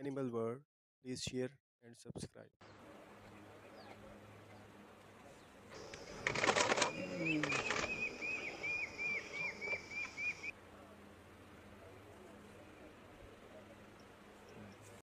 Animal World. Please share and subscribe.